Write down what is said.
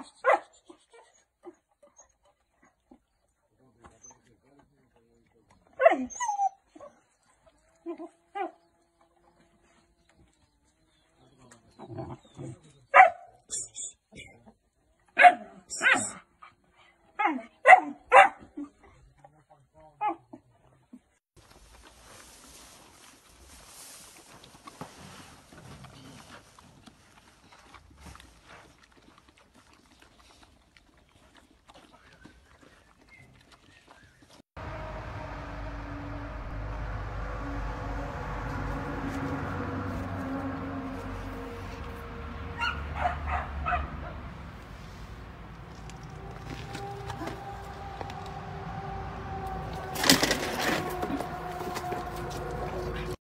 Ah, ah.